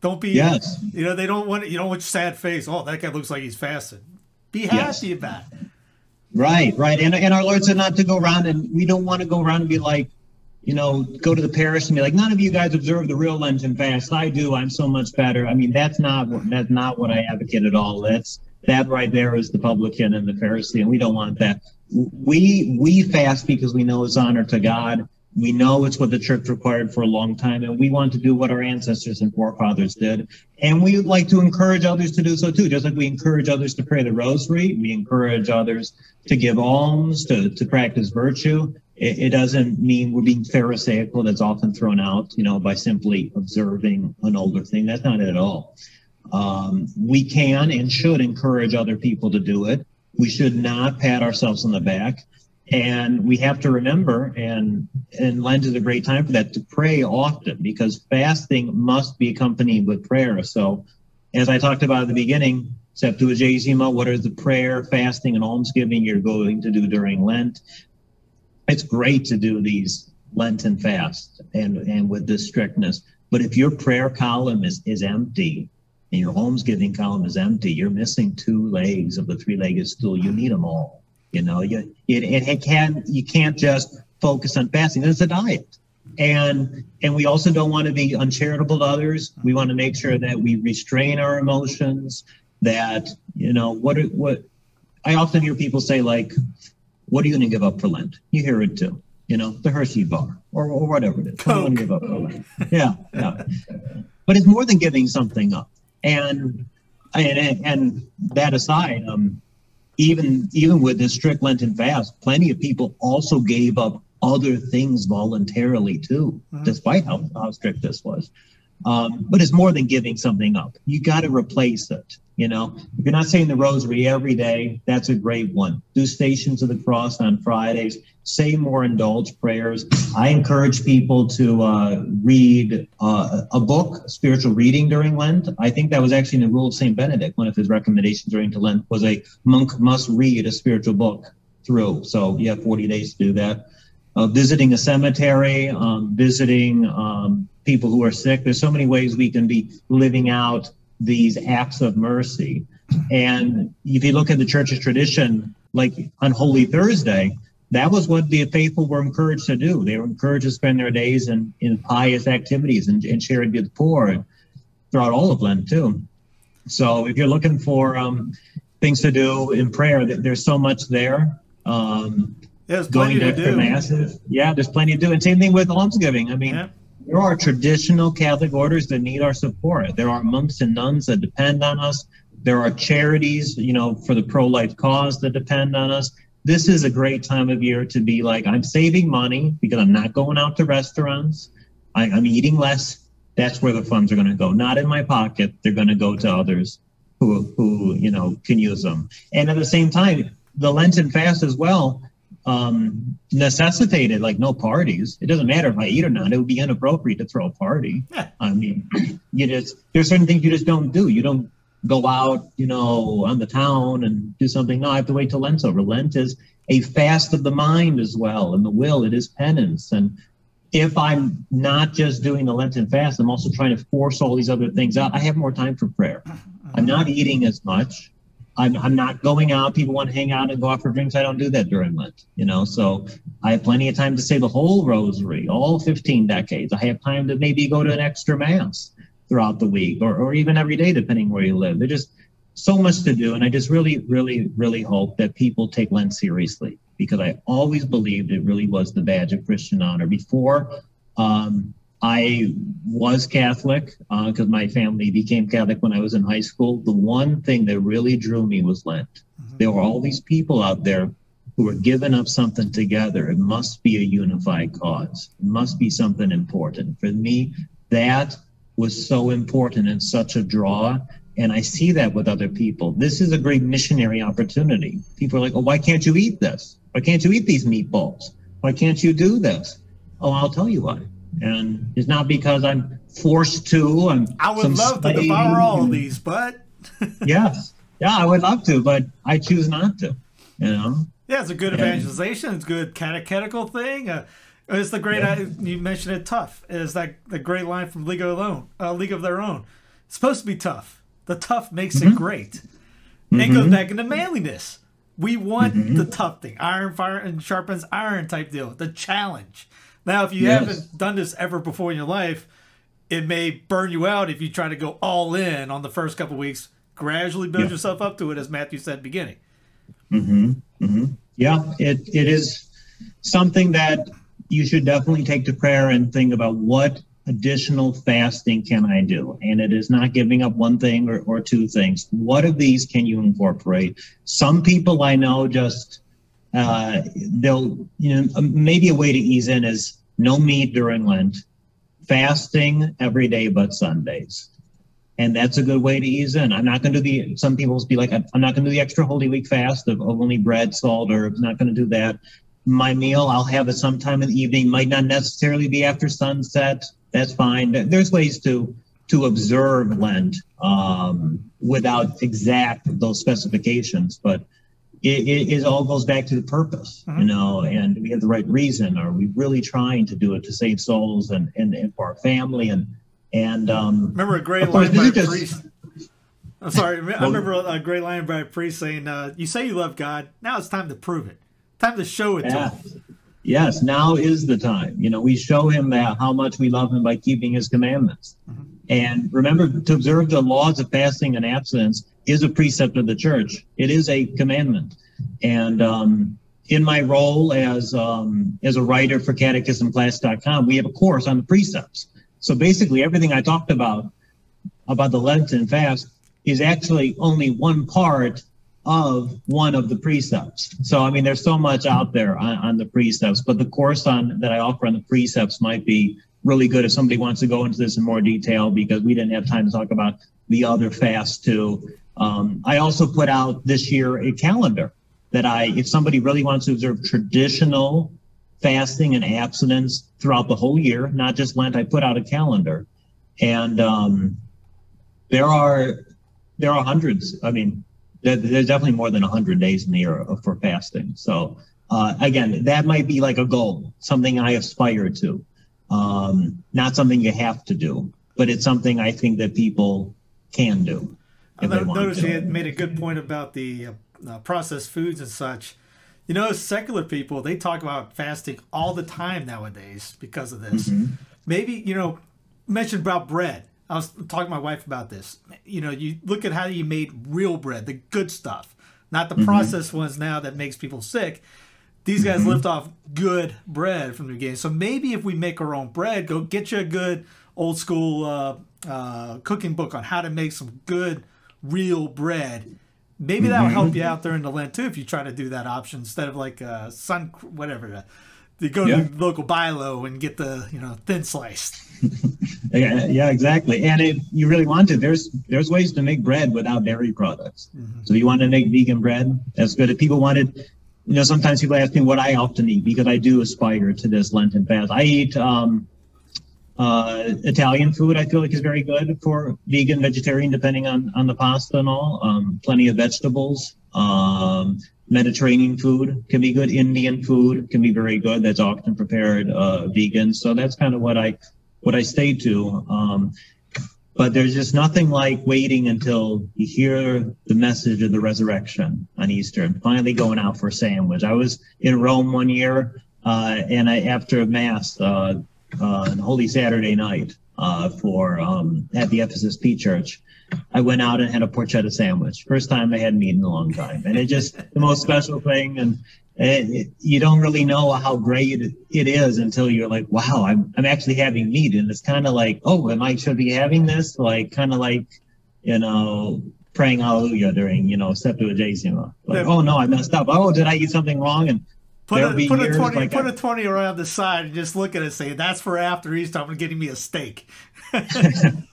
Don't be. Yes. You know they don't want you don't want your sad face. Oh, that guy looks like he's fasting. Be Yes. happy about it. Right, right. And, and our Lord said not to go around, and we don't want to go around and be like, you know, go to the parish and be like, none of you guys observe the real Lenten fast. I do. I'm so much better. I mean, that's not what that's not what I advocate at all. That's that right there is the publican and the Pharisee, and we don't want that. We we fast because we know it's honor to God. We know it's what the church required for a long time, and we want to do what our ancestors and forefathers did. And we like to encourage others to do so too. Just like we encourage others to pray the rosary, we encourage others to give alms, to, to practice virtue. It, it doesn't mean we're being pharisaical. That's often thrown out, you know, by simply observing an older thing. That's not it at all. Um, we can and should encourage other people to do it. We should not pat ourselves on the back. And we have to remember, and and Lent is a great time for that, to pray often because fasting must be accompanied with prayer. So, as I talked about at the beginning, Septuagesima, what are the prayer, fasting, and almsgiving you're going to do during Lent? It's great to do these Lenten fasts and and with this strictness. But if your prayer column is is empty and your almsgiving column is empty, you're missing two legs of the three-legged stool. You need them all. You know, you it, it, it can you can't just focus on fasting. It's a diet. And and we also don't want to be uncharitable to others. We want to make sure that we restrain our emotions. That you know what what I often hear people say like, "What are you going to give up for Lent?" You hear it too. You know, the Hershey bar or, or whatever it is. What you give up for Lent? Yeah, yeah. But it's more than giving something up. And and and that aside, um, even even with this strict Lenten fast, plenty of people also gave up other things voluntarily too, despite how, how strict this was. Um, but it's more than giving something up. You got to replace it. You know, if you're not saying the rosary every day, that's a great one. Do Stations of the Cross on Fridays. Say more indulged prayers. I encourage people to uh, read uh, a book, spiritual reading during Lent. I think that was actually in the Rule of Saint Benedict. One of his recommendations during to Lent was a monk must read a spiritual book through. So you have 40 days to do that uh, visiting a cemetery, um, visiting um, people who are sick. There's so many ways we can be living out these acts of mercy. And if you look at the church's tradition, like on Holy Thursday, that was what the faithful were encouraged to do. They were encouraged to spend their days in, in pious activities and, and sharing with the poor throughout all of Lent, too. So if you're looking for um, things to do in prayer, there's so much there. Um, There's plenty going to to masses. Yeah, there's plenty to do. And same thing with almsgiving. I mean, Yeah. there are traditional Catholic orders that need our support. There are monks and nuns that depend on us. There are charities, you know, for the pro-life cause that depend on us. This is a great time of year to be like, I'm saving money because I'm not going out to restaurants. I, I'm eating less. That's where the funds are going to go. Not in my pocket. They're going to go to others who, who, you know, can use them. And at the same time, the Lenten fast as well um, necessitated like no parties. It doesn't matter if I eat or not. It would be inappropriate to throw a party. Yeah. I mean, you just there's certain things you just don't do. You don't go out, you know, on the town and do something. No, I have to wait till Lent's over. Lent is a fast of the mind as well, and the will. It is penance. And if I'm not just doing the Lenten fast, I'm also trying to force all these other things out. I have more time for prayer. I'm not eating as much. I'm, I'm not going out. People want to hang out and go out for drinks. I don't do that during Lent, you know. So I have plenty of time to say the whole rosary, all 15 decades. I have time to maybe go to an extra mass throughout the week or, or even every day, depending where you live. There's just so much to do. And I just really, really, really hope that people take Lent seriously because I always believed it really was the badge of Christian honor. Before um, I was Catholic because uh, my family became Catholic when I was in high school. The one thing that really drew me was Lent. Mm-hmm. There were all these people out there who were giving up something together. It must be a unified cause. It must be something important. For me, that was so important and such a draw. And I see that with other people. This is a great missionary opportunity. People are like, oh, why can't you eat this? Why can't you eat these meatballs? Why can't you do this? Oh, I'll tell you why and it's not because I'm forced to. I'm I would love to devour all of these, but yes, yeah, I would love to, but I choose not to. You know. Yeah, it's a good evangelization. It's a good catechetical thing. Uh, it's the great. Yeah. you mentioned it. Tough is that the great line from League of Their Own. Uh, League of Their Own. It's supposed to be tough. The tough makes mm-hmm. it great. Mm-hmm. It goes back into manliness. We want mm-hmm. the tough thing. Iron fire and sharpens iron type deal. The challenge. Now, if you yes. haven't done this ever before in your life, it may burn you out if you try to go all in on the first couple weeks. Gradually build yeah. yourself up to it, as Matthew said beginning. Mm-hmm. Mm-hmm. Yeah, it it is something that you should definitely take to prayer and think about what additional fasting can I do? And it is not giving up one thing or, or two things. What of these can you incorporate? Some people I know just uh, they'll, you know, maybe a way to ease in is no meat during Lent, fasting every day but Sundays. And that's a good way to ease in. I'm not going to do the, some people will be like, I'm not going to do the extra Holy Week fast of, of only bread, salt, herbs, not going to do that. My meal, I'll have it sometime in the evening, might not necessarily be after sunset. That's fine. There's ways to, to observe Lent um, without exact those specifications, but it, it, it, all goes back to the purpose, mm-hmm. you know, and we have the right reason. Are we really trying to do it to save souls and, and, and for our family? And, and, um, remember a great line by a priest. I'm sorry. I remember a great line by a priest saying, uh, you say you love God. Now it's time to prove it. Time to show it yeah. to him. Yes, now is the time. You know, we show him that how much we love him by keeping his commandments. Mm-hmm. And remember to observe the laws of fasting and abstinence is a precept of the church. It is a commandment. And um, in my role as um, as a writer for catechismclass.com, we have a course on the precepts. So basically, everything I talked about about the Lenten fast is actually only one part of one of the precepts. So I mean, there's so much out there on, on the precepts, but the course on that I offer on the precepts might be really good if somebody wants to go into this in more detail because we didn't have time to talk about the other fasts too. Um, I also put out this year a calendar that I, if somebody really wants to observe traditional fasting and abstinence throughout the whole year, not just Lent, I put out a calendar, and um, there are there are hundreds. I mean, there, there's definitely more than hundred days in the year for fasting. So uh, again, that might be like a goal, something I aspire to, um, not something you have to do, but it's something I think that people can do. I noticed you had made a good point about the uh, uh, processed foods and such. You know, secular people they talk about fasting all the time nowadays because of this. Mm-hmm. Maybe you know, mentioned about bread. I was talking to my wife about this. You know, you look at how you made real bread, the good stuff, not the mm-hmm. processed ones now that makes people sick. These guys mm-hmm. lift off good bread from the beginning. So maybe if we make our own bread, go get you a good old school uh, uh, cooking book on how to make some good real bread. Maybe that'll mm-hmm. help you out there in the Lent too if you try to do that option instead of like uh, sun whatever. You go yeah. to the local Bi-Lo and get the you know thin sliced. yeah, yeah, exactly. And if you really want to, there's there's ways to make bread without dairy products. Mm-hmm. So you want to make vegan bread, that's good. If people wanted, you know, sometimes people ask me what I often eat because I do aspire to this Lenten fast. I eat um, uh, Italian food, I feel like is very good for vegan, vegetarian, depending on, on the pasta and all. Um, plenty of vegetables. Um, Mediterranean food can be good. Indian food can be very good. That's often prepared uh, vegan. So that's kind of what I what I stay to. Um, but there's just nothing like waiting until you hear the message of the resurrection on Easter and finally going out for a sandwich. I was in Rome one year, uh, and I, after Mass, uh, uh, on Holy Saturday night uh, for um, at the FSSP Church. I went out and had a porchetta sandwich. First time I had meat in a long time, and it just the most special thing. And it, you don't really know how great it is until you're like, wow, I'm, I'm actually having meat. And it's kind of like, oh, am I should be having this? Like, kind of like, you know, praying hallelujah during, you know, Septuagesima. Like, yeah. oh no, I messed up. Oh, did I eat something wrong? And put, a, put a 20, like put I, a 20 around the side and just look at it and say, that's for after Easter. I'm getting me a steak.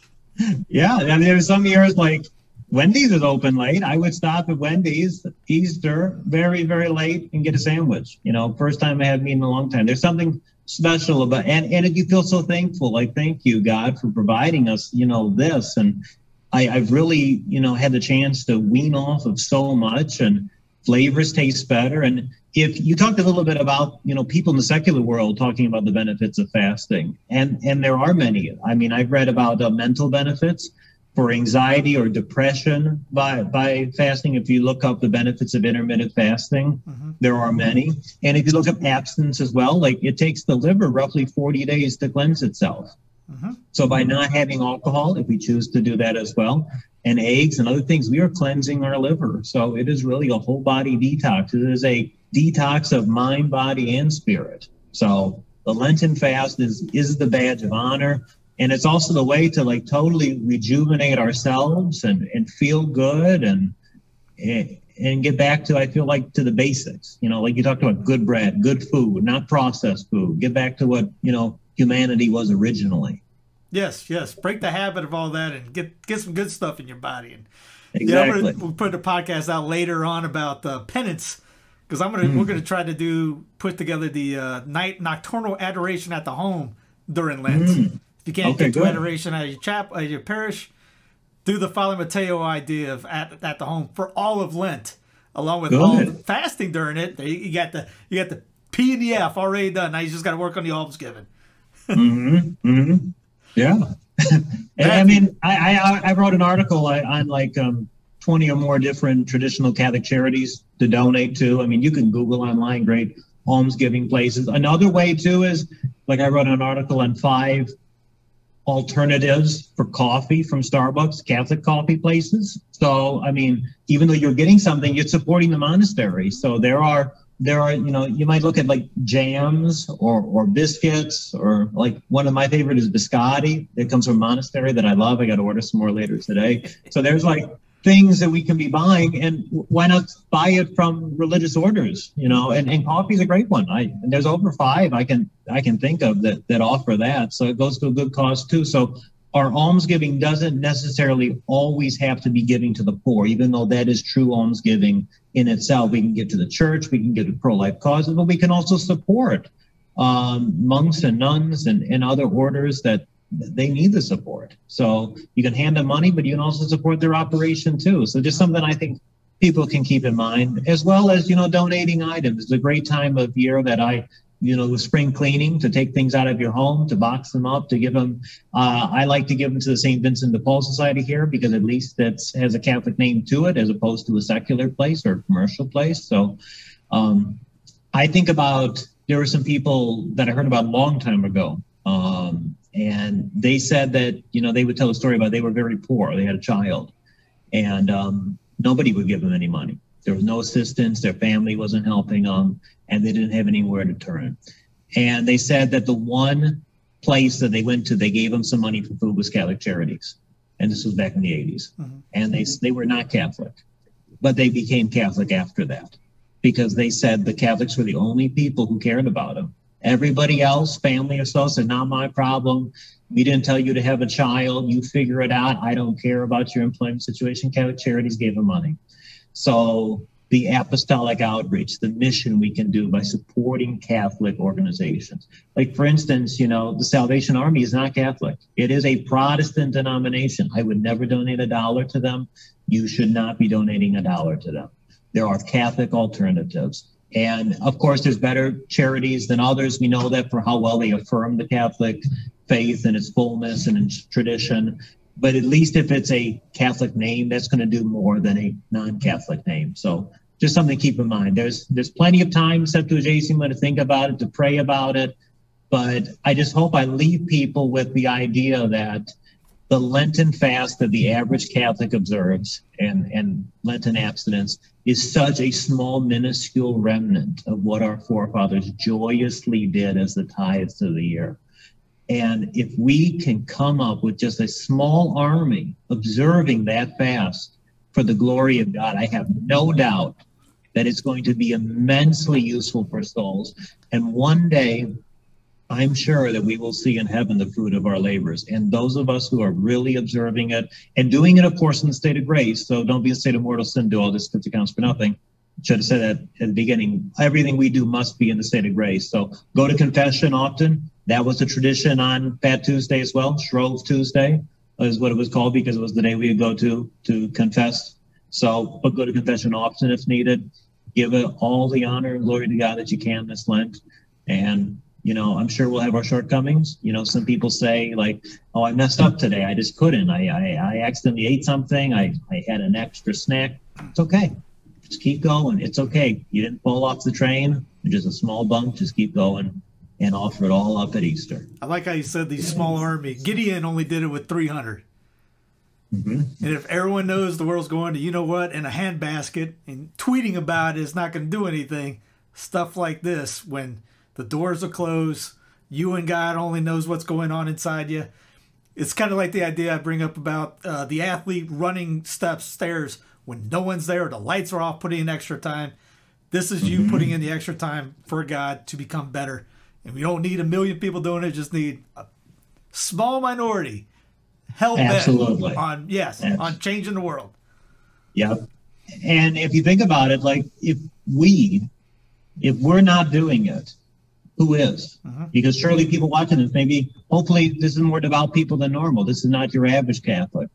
yeah. Mean, there's some years like, Wendy's is open late. I would stop at Wendy's Easter very, very late and get a sandwich. You know, first time I had meat in a long time. There's something special about and and you feel so thankful. Like thank you, God, for providing us, you know, this. And I, I've really, you know, had the chance to wean off of so much and flavors taste better. And if you talked a little bit about, you know, people in the secular world talking about the benefits of fasting, and and there are many. I mean, I've read about uh, mental benefits for anxiety or depression by, by fasting. If you look up the benefits of intermittent fasting, mm-hmm. there are many. And if you look up abstinence as well, like it takes the liver roughly 40 days to cleanse itself. Mm-hmm. So by not having alcohol, if we choose to do that as well, and eggs and other things, we are cleansing our liver. So it is really a whole body detox. It is a detox of mind, body, and spirit. So the Lenten fast is is the badge of honor and it's also the way to like totally rejuvenate ourselves and and feel good and and get back to I feel like to the basics. You know, like you talked about good bread, good food, not processed food. Get back to what you know humanity was originally. Yes, yes. Break the habit of all that and get get some good stuff in your body. And exactly. We'll put a podcast out later on about the penance because I'm gonna mm. we're gonna try to do put together the uh, night nocturnal adoration at the home during Lent. Mm. You can't okay, get to adoration at your chap at your parish. Do the Father Mateo idea of at, at the home for all of Lent, along with all the fasting during it. You got the you got the P and the F already done. Now you just got to work on the almsgiving. mm-hmm. Mm-hmm. Yeah. I mean, I, I, I wrote an article on like um, 20 or more different traditional Catholic charities to donate to. I mean, you can Google online great almsgiving places. Another way too is like I wrote an article on five alternatives for coffee from Starbucks, Catholic coffee places. So, I mean, even though you're getting something, you're supporting the monastery. So there are there are you know you might look at like jams or or biscuits or like one of my favorite is biscotti that comes from monastery that I love. I got to order some more later today. So there's like things that we can be buying and why not buy it from religious orders you know? And, and coffee is a great one. I and there's over five i can i can think of that that offer that. So it goes to a good cause too. So our almsgiving doesn't necessarily always have to be giving to the poor. Even though that is true almsgiving in itself we can give to the church we can give to pro-life causes but we can also support um, monks and nuns and, and other orders that they need the support. So you can hand them money, but you can also support their operation too. So just something I think people can keep in mind, as well as you know donating items. It's a great time of year that I you know with spring cleaning to take things out of your home to box them up to give them uh, i like to give them to the st vincent de paul society here because at least that has a catholic name to it as opposed to a secular place or a commercial place so um, i think about there were some people that i heard about a long time ago um, and they said that you know they would tell a story about they were very poor they had a child. And um, nobody would give them any money. There was no assistance their family wasn't helping them and they didn't have anywhere to turn. And they said that the one place that they went to they gave them some money for food was catholic charities. And this was back in the 80s mm-hmm. and they they were not catholic but they became catholic after that. Because they said the catholics were the only people who cared about them Everybody else, family or so, said, not my problem. We didn't tell you to have a child. You figure it out. I don't care about your employment situation. Catholic Charities gave them money. So the apostolic outreach, the mission we can do by supporting Catholic organizations. Like, for instance, you know, the Salvation Army is not Catholic. It is a Protestant denomination. I would never donate a dollar to them. You should not be donating a dollar to them. There are Catholic alternatives. And of course, there's better charities than others. We know that for how well they affirm the Catholic faith and its fullness and its tradition. But at least if it's a Catholic name, that's going to do more than a non-Catholic name. So just something to keep in mind. There's there's plenty of time Septuagesima to think about it, to pray about it. But I just hope I leave people with the idea that the Lenten fast that the average Catholic observes and, and Lenten abstinence is such a small, minuscule remnant of what our forefathers joyously did as the tithes of the year. And if we can come up with just a small army observing that fast for the glory of God, I have no doubt that it's going to be immensely useful for souls. And one day, I'm sure that we will see in heaven the fruit of our labors. And those of us who are really observing it and doing it, of course, in the state of grace. So don't be in a state of mortal sin, do all this because it counts for nothing. Should have said that at the beginning. Everything we do must be in the state of grace. So go to confession often. That was a tradition on Fat Tuesday as well. Shrove Tuesday is what it was called because it was the day we would go to to confess. So, but go to confession often if needed. Give it all the honor and glory to God that you can this Lent. And you know, I'm sure we'll have our shortcomings. You know, some people say like, "Oh, I messed up today. I just couldn't. I I, I accidentally ate something. I I had an extra snack. It's okay. Just keep going. It's okay. You didn't fall off the train. Just a small bump. Just keep going." And offer it all up at Easter. I like how you said the small army. Gideon only did it with 300. Mm-hmm. And if everyone knows the world's going to, you know what, in a handbasket and tweeting about it is not going to do anything, stuff like this, when the doors are closed, you and God only knows what's going on inside you. It's kind of like the idea I bring up about uh, the athlete running steps, stairs when no one's there, the lights are off, putting in extra time. This is you Mhm. putting in the extra time for God to become better. And we don't need a million people doing it, just need a small minority hell Absolutely. on yes, Yes. on changing the world. Yep. And if you think about it, like if we, if we're not doing it, who is? Mhm. Because surely people watching this, maybe, hopefully, this is more devout people than normal. This is not your average Catholic.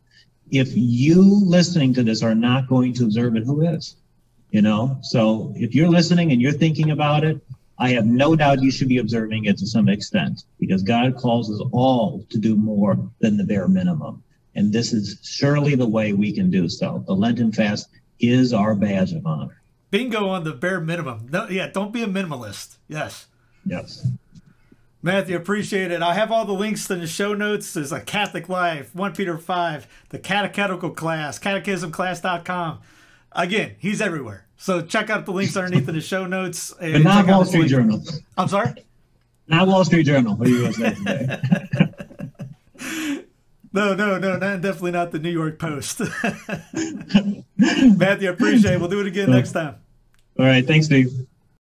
If you listening to this are not going to observe it, who is? You know, so if you're listening and you're thinking about it, I have no doubt you should be observing it to some extent because God calls us all to do more than the bare minimum. And this is surely the way we can do so. The Lenten fast is our badge of honor. Bingo on the bare minimum. No, yeah, don't be a minimalist. Yes. Yes. Matthew, appreciate it. I have all the links in the show notes. There's a Catholic Life, 1 Peter 5, the catechetical class, catechismclass.com. Again, he's everywhere. So check out the links underneath in the show notes. And But not Wall Street Journal. I'm sorry? Not Wall Street Journal. What are you going to today? No, no, no, not, definitely not the New York Post. Matthew, appreciate it. We'll do it again next time. All right. Thanks, Steve.